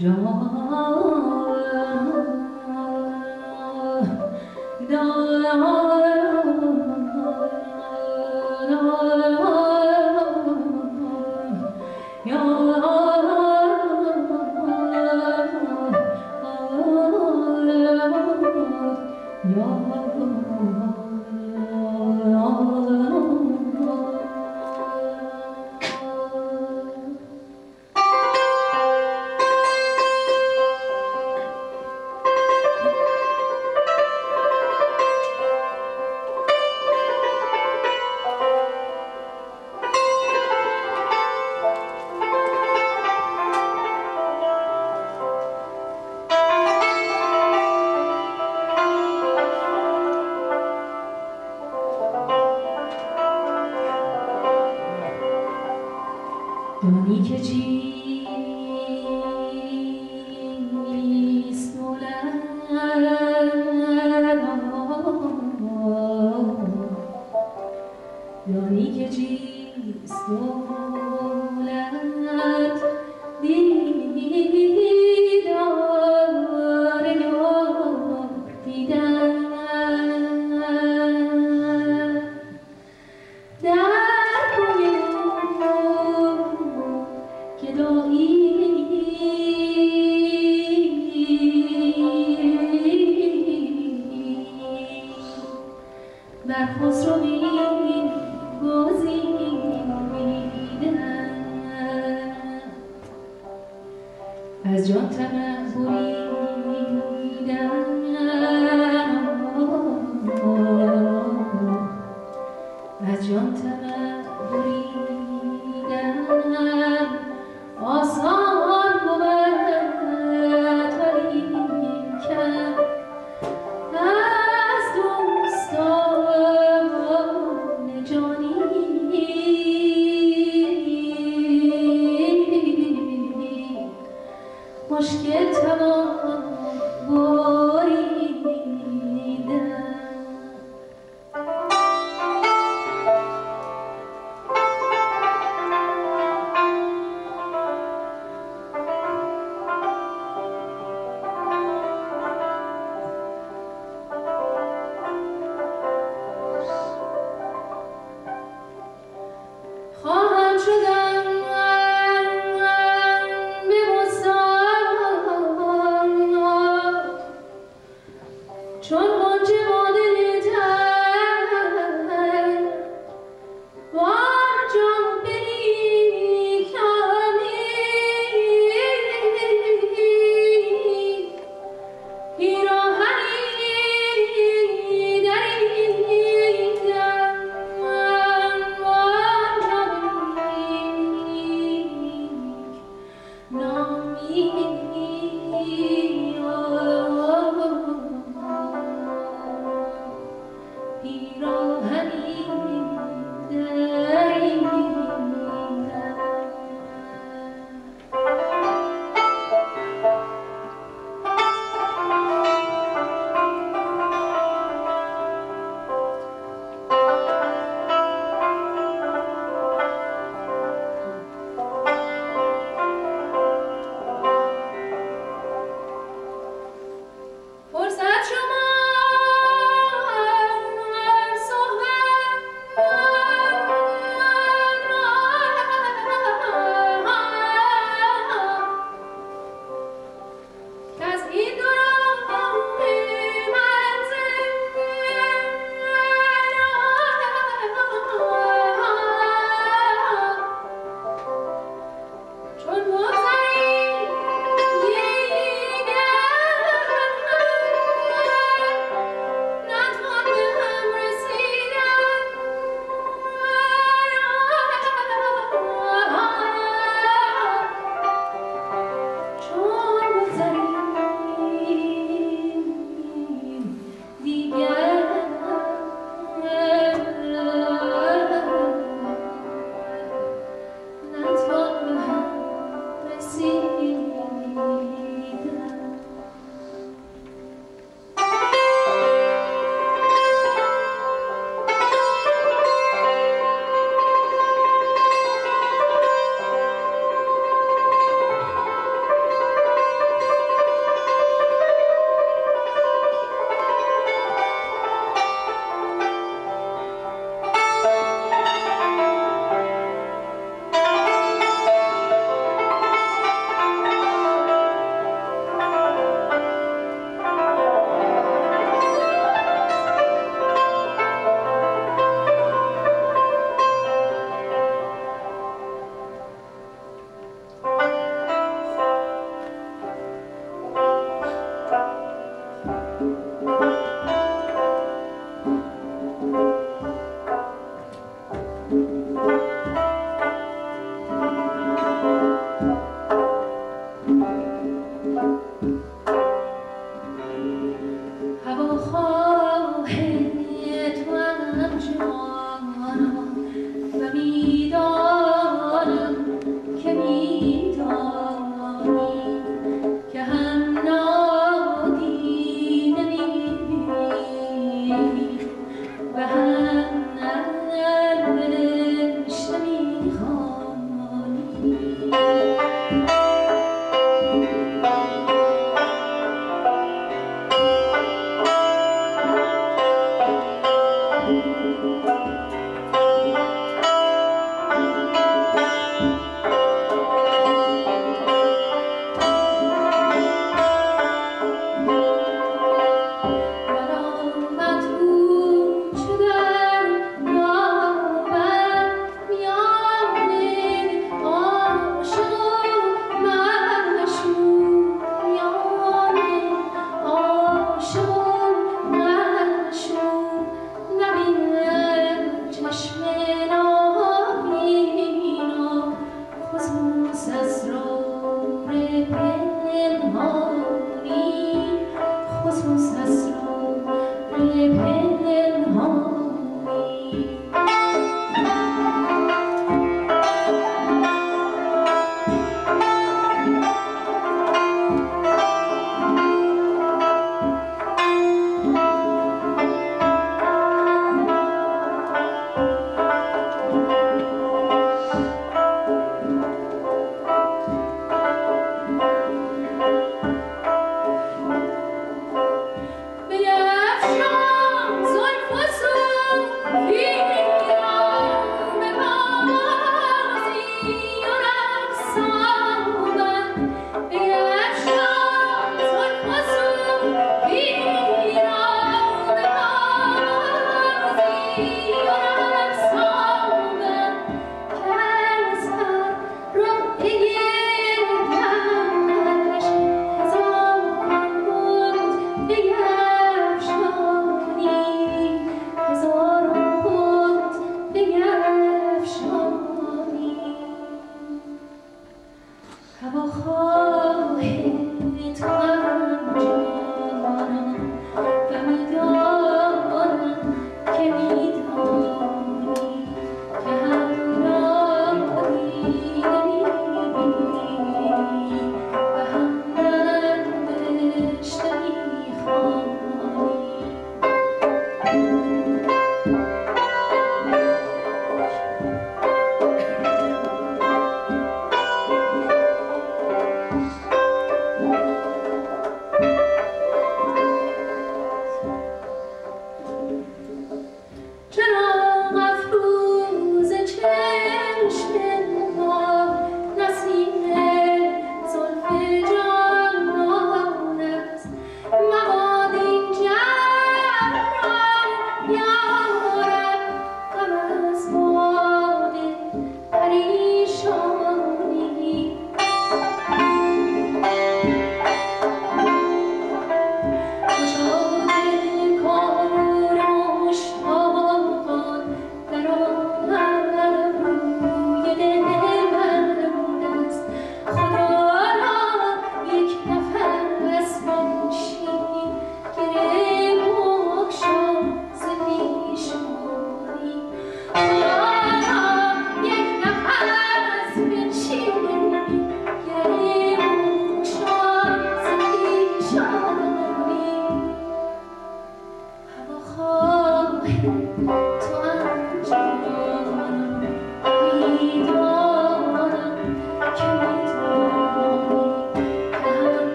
Don't Thank you, Jesus.